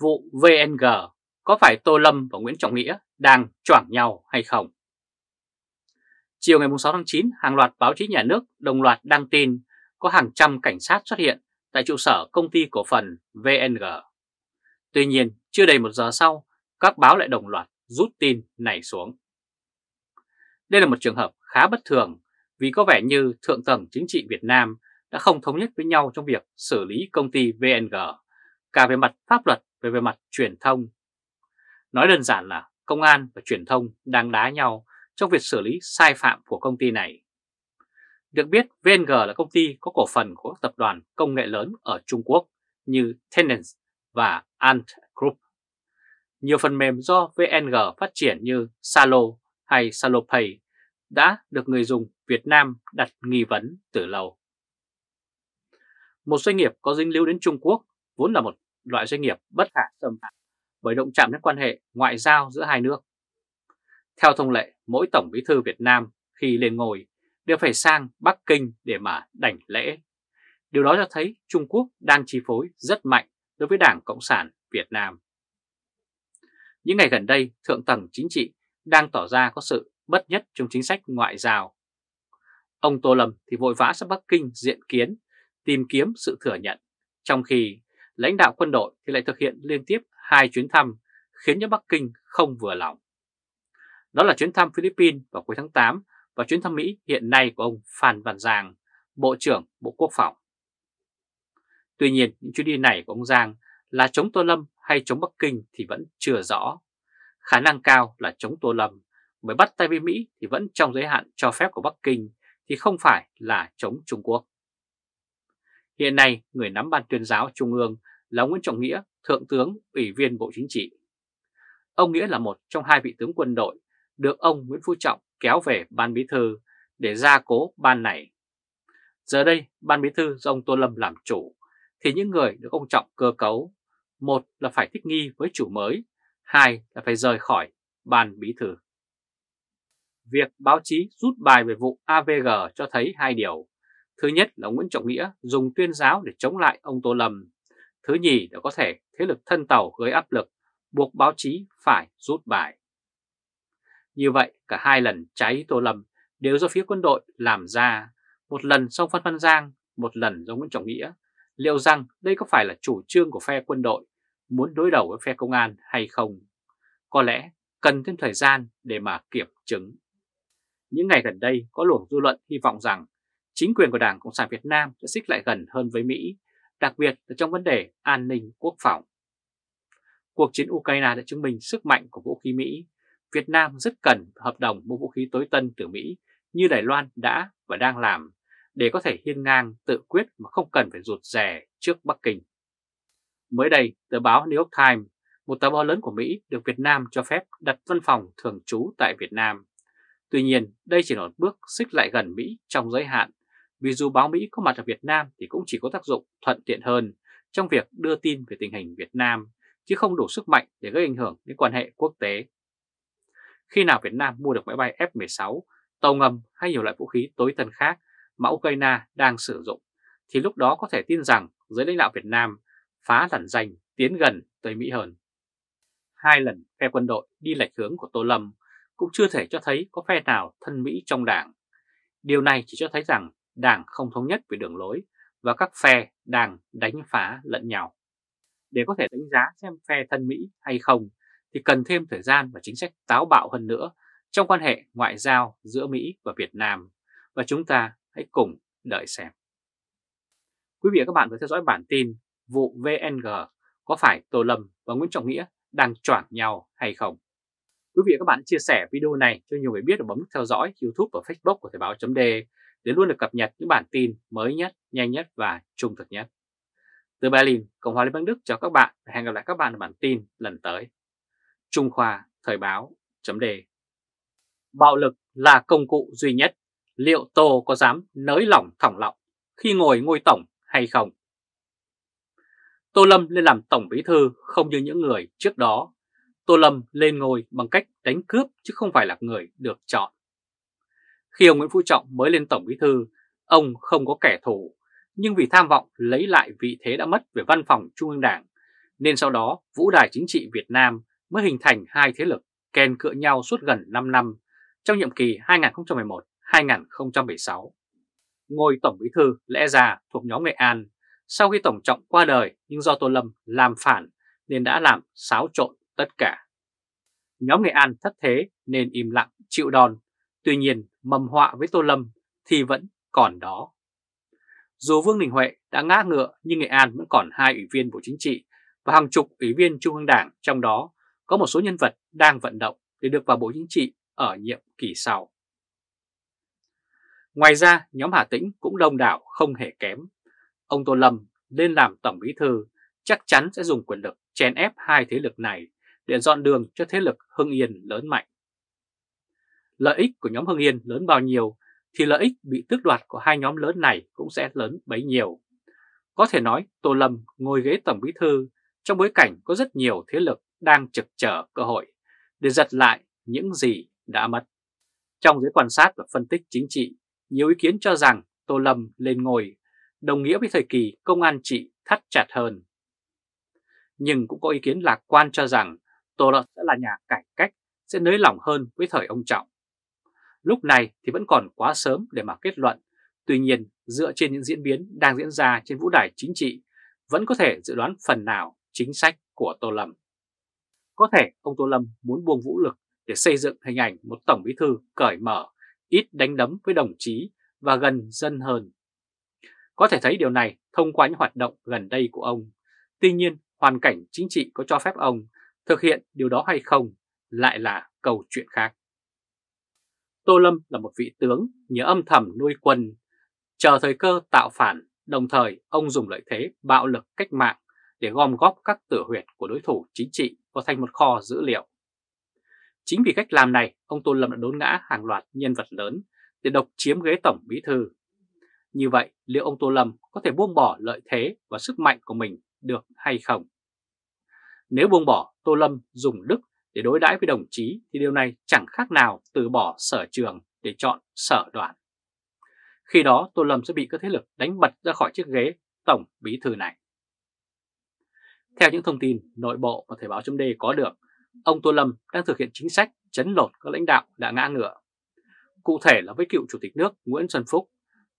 Vụ VNG có phải Tô Lâm và Nguyễn Trọng Nghĩa đang choảng nhau hay không? Chiều ngày 6 tháng 9, hàng loạt báo chí nhà nước đồng loạt đăng tin có hàng trăm cảnh sát xuất hiện tại trụ sở công ty cổ phần VNG. Tuy nhiên, chưa đầy một giờ sau, các báo lại đồng loạt rút tin này xuống. Đây là một trường hợp khá bất thường vì có vẻ như thượng tầng chính trị Việt Nam đã không thống nhất với nhau trong việc xử lý công ty VNG, cả về mặt pháp luật về về mặt truyền thông. Nói đơn giản là công an và truyền thông đang đá nhau trong việc xử lý sai phạm của công ty này. Được biết, VNG là công ty có cổ phần của các tập đoàn công nghệ lớn ở Trung Quốc như Tencent và Ant Group. Nhiều phần mềm do VNG phát triển như Salo hay SaloPay đã được người dùng Việt Nam đặt nghi vấn từ lâu. Một doanh nghiệp có dính líu đến Trung Quốc vốn là một loại doanh nghiệp bất khả xâm phạm bởi động chạm đến quan hệ ngoại giao giữa hai nước. Theo thông lệ, mỗi Tổng Bí thư Việt Nam khi lên ngồi đều phải sang Bắc Kinh để mà đảnh lễ. Điều đó cho thấy Trung Quốc đang chi phối rất mạnh đối với Đảng Cộng sản Việt Nam. Những ngày gần đây, thượng tầng chính trị đang tỏ ra có sự bất nhất trong chính sách ngoại giao. Ông Tô Lâm thì vội vã sang Bắc Kinh diện kiến, tìm kiếm sự thừa nhận, trong khi lãnh đạo quân đội thì lại thực hiện liên tiếp hai chuyến thăm khiến cho Bắc Kinh không vừa lòng. Đó là chuyến thăm Philippines vào cuối tháng 8 và chuyến thăm Mỹ hiện nay của ông Phan Văn Giang, Bộ trưởng Bộ Quốc phòng. Tuy nhiên, những chuyến đi này của ông Giang là chống Tô Lâm hay chống Bắc Kinh thì vẫn chưa rõ. Khả năng cao là chống Tô Lâm, bởi bắt tay với Mỹ thì vẫn trong giới hạn cho phép của Bắc Kinh thì không phải là chống Trung Quốc. Hiện nay, người nắm ban tuyên giáo Trung ương là Nguyễn Trọng Nghĩa, Thượng tướng, Ủy viên Bộ Chính trị. Ông Nghĩa là một trong hai vị tướng quân đội được ông Nguyễn Phú Trọng kéo về ban bí thư để gia cố ban này. Giờ đây, ban bí thư do ông Tô Lâm làm chủ, thì những người được ông Trọng cơ cấu, một là phải thích nghi với chủ mới, hai là phải rời khỏi ban bí thư. Việc báo chí rút bài về vụ AVG cho thấy hai điều. Thứ nhất là Nguyễn Trọng Nghĩa dùng tuyên giáo để chống lại ông Tô Lâm. Thứ nhì là có thể thế lực thân tàu gây áp lực, buộc báo chí phải rút bài. Như vậy, cả hai lần cháy Tô Lâm đều do phía quân đội làm ra, một lần sau Phan Văn Giang, một lần do Nguyễn Trọng Nghĩa. Liệu rằng đây có phải là chủ trương của phe quân đội muốn đối đầu với phe công an hay không? Có lẽ cần thêm thời gian để mà kiểm chứng. Những ngày gần đây có luồng dư luận hy vọng rằng chính quyền của Đảng Cộng sản Việt Nam sẽ xích lại gần hơn với Mỹ, đặc biệt là trong vấn đề an ninh quốc phòng. Cuộc chiến Ukraine đã chứng minh sức mạnh của vũ khí Mỹ Việt Nam rất cần hợp đồng mua vũ khí tối tân từ Mỹ như Đài Loan đã và đang làm để có thể hiên ngang tự quyết mà không cần phải rụt rè trước Bắc Kinh. Mới đây, tờ báo New York Times, một tờ báo lớn của Mỹ được Việt Nam cho phép đặt văn phòng thường trú tại Việt Nam. Tuy nhiên, đây chỉ là một bước xích lại gần Mỹ trong giới hạn, vì dù báo Mỹ có mặt ở Việt Nam thì cũng chỉ có tác dụng thuận tiện hơn trong việc đưa tin về tình hình Việt Nam, chứ không đủ sức mạnh để gây ảnh hưởng đến quan hệ quốc tế. Khi nào Việt Nam mua được máy bay F-16, tàu ngầm hay nhiều loại vũ khí tối tân khác mà Ukraine đang sử dụng, thì lúc đó có thể tin rằng giới lãnh đạo Việt Nam phá lẩn danh tiến gần tới Mỹ hơn. Hai lần phe quân đội đi lệch hướng của Tô Lâm cũng chưa thể cho thấy có phe nào thân Mỹ trong đảng. Điều này chỉ cho thấy rằng đảng không thống nhất về đường lối và các phe đang đánh phá lẫn nhau. Để có thể đánh giá xem phe thân Mỹ hay không, thì cần thêm thời gian và chính sách táo bạo hơn nữa trong quan hệ ngoại giao giữa Mỹ và Việt Nam và chúng ta hãy cùng đợi xem. Quý vị và các bạn vừa theo dõi bản tin vụ VNG có phải Tô Lâm và Nguyễn Trọng Nghĩa đang choảng nhau hay không? Quý vị và các bạn chia sẻ video này cho nhiều người biết và bấm nút theo dõi YouTube và Facebook của Thời báo.de để luôn được cập nhật những bản tin mới nhất, nhanh nhất và trung thực nhất. Từ Berlin, Cộng hòa Liên bang Đức chào các bạn và hẹn gặp lại các bạn ở bản tin lần tới. Trung Khoa Thời báo chấm đề Bạo lực là công cụ duy nhất, liệu Tô có dám nới lỏng thỏng lọng khi ngồi ngôi tổng hay không? Tô Lâm lên làm tổng bí thư không như những người trước đó. Tô Lâm lên ngôi bằng cách đánh cướp chứ không phải là người được chọn. Khi ông Nguyễn Phú Trọng mới lên tổng bí thư, ông không có kẻ thù, nhưng vì tham vọng lấy lại vị thế đã mất về văn phòng Trung ương Đảng, Nên sau đó Vũ đài chính trị Việt Nam mới hình thành hai thế lực kèn cựa nhau suốt gần 5 năm trong nhiệm kỳ 2011-2016. Ngôi Tổng Bí Thư lẽ ra thuộc nhóm Nghệ An sau khi Tổng Trọng qua đời nhưng do Tô Lâm làm phản nên đã làm xáo trộn tất cả. Nhóm Nghệ An thất thế nên im lặng chịu đòn, tuy nhiên mầm họa với Tô Lâm thì vẫn còn đó. Dù Vương Đình Huệ đã ngã ngựa nhưng Nghệ An vẫn còn hai ủy viên Bộ Chính trị và hàng chục ủy viên Trung ương Đảng trong đó có một số nhân vật đang vận động để được vào Bộ Chính trị ở nhiệm kỳ sau. Ngoài ra, nhóm Hà Tĩnh cũng đông đảo không hề kém. Ông Tô Lâm lên làm Tổng Bí Thư chắc chắn sẽ dùng quyền lực chèn ép hai thế lực này để dọn đường cho thế lực Hưng Yên lớn mạnh. Lợi ích của nhóm Hưng Yên lớn bao nhiêu thì lợi ích bị tước đoạt của hai nhóm lớn này cũng sẽ lớn bấy nhiêu. Có thể nói Tô Lâm ngồi ghế Tổng Bí Thư trong bối cảnh có rất nhiều thế lực đang trực chờ cơ hội để giật lại những gì đã mất. Trong giới quan sát và phân tích chính trị, nhiều ý kiến cho rằng Tô Lâm lên ngồi đồng nghĩa với thời kỳ công an trị thắt chặt hơn. Nhưng cũng có ý kiến lạc quan cho rằng Tô Lâm sẽ là nhà cải cách, sẽ nới lỏng hơn với thời ông Trọng. Lúc này thì vẫn còn quá sớm để mà kết luận, tuy nhiên dựa trên những diễn biến đang diễn ra trên vũ đài chính trị, vẫn có thể dự đoán phần nào chính sách của Tô Lâm. Có thể ông Tô Lâm muốn buông vũ lực để xây dựng hình ảnh một Tổng Bí Thư cởi mở, ít đánh đấm với đồng chí và gần dân hơn. Có thể thấy điều này thông qua những hoạt động gần đây của ông. Tuy nhiên, hoàn cảnh chính trị có cho phép ông thực hiện điều đó hay không lại là câu chuyện khác. Tô Lâm là một vị tướng nhớ âm thầm nuôi quân, chờ thời cơ tạo phản, đồng thời ông dùng lợi thế bạo lực cách mạng để gom góp các tử huyệt của đối thủ chính trị vào thành một kho dữ liệu. Chính vì cách làm này, ông Tô Lâm đã đốn ngã hàng loạt nhân vật lớn để độc chiếm ghế tổng bí thư. Như vậy, liệu ông Tô Lâm có thể buông bỏ lợi thế và sức mạnh của mình được hay không? Nếu buông bỏ, Tô Lâm dùng đức để đối đãi với đồng chí thì điều này chẳng khác nào từ bỏ sở trường để chọn sở đoàn. Khi đó Tô Lâm sẽ bị các thế lực đánh bật ra khỏi chiếc ghế tổng bí thư này. Theo những thông tin nội bộ và Thời báo chấm có được, ông Tô Lâm đang thực hiện chính sách chấn lột các lãnh đạo đã ngã ngựa. Cụ thể là với cựu Chủ tịch nước Nguyễn Xuân Phúc,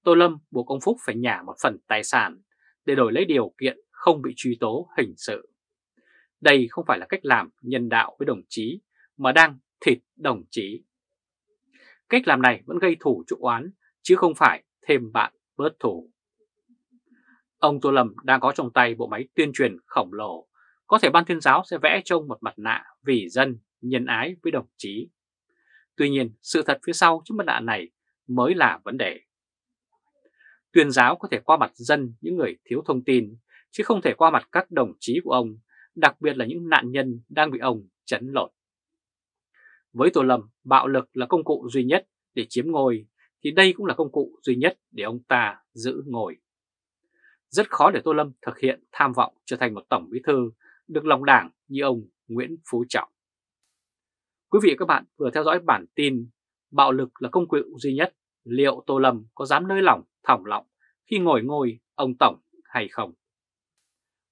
Tô Lâm buộc ông Phúc phải nhả một phần tài sản để đổi lấy điều kiện không bị truy tố hình sự. Đây không phải là cách làm nhân đạo với đồng chí mà đang thịt đồng chí. Cách làm này vẫn gây thủ trụ oán chứ không phải thêm bạn bớt thủ. Ông Tô Lâm đang có trong tay bộ máy tuyên truyền khổng lồ, có thể ban tuyên giáo sẽ vẽ trông một mặt nạ vì dân, nhân ái với đồng chí. Tuy nhiên, sự thật phía sau chiếc mặt nạ này mới là vấn đề. Tuyên giáo có thể qua mặt dân những người thiếu thông tin, chứ không thể qua mặt các đồng chí của ông, đặc biệt là những nạn nhân đang bị ông chấn lột. Với Tô Lâm, bạo lực là công cụ duy nhất để chiếm ngôi, thì đây cũng là công cụ duy nhất để ông ta giữ ngôi. Rất khó để Tô Lâm thực hiện tham vọng trở thành một tổng bí thư được lòng đảng như ông Nguyễn Phú Trọng. Quý vị và các bạn vừa theo dõi bản tin Bạo lực là công cụ duy nhất, liệu Tô Lâm có dám nơi lỏng, thỏng lọng khi ngồi ngôi ông Tổng hay không?